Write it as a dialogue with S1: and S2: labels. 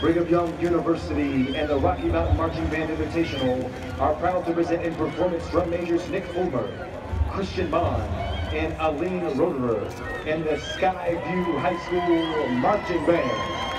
S1: Brigham Young University and the Rocky Mountain Marching Band Invitational are proud to present in performance drum majors Nick Fulmer, Christian Bond, and Aline Roderer and the Skyview High School Marching Band.